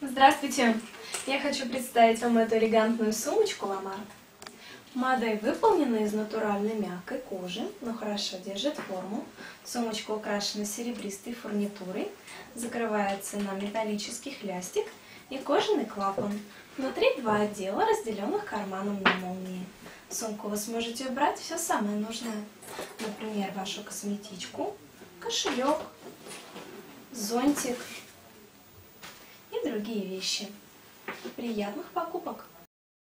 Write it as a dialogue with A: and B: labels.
A: Здравствуйте! Я хочу представить вам эту элегантную сумочку Ламар. Модель выполнена из натуральной мягкой кожи, но хорошо держит форму. Сумочка украшена серебристой фурнитурой, закрывается на металлический хлястик и кожаный клапан. Внутри два отдела, разделенных карманом на молнии. В сумку вы сможете убрать все самое нужное. Например, вашу косметичку, кошелек, зонтик другие вещи. Приятных покупок!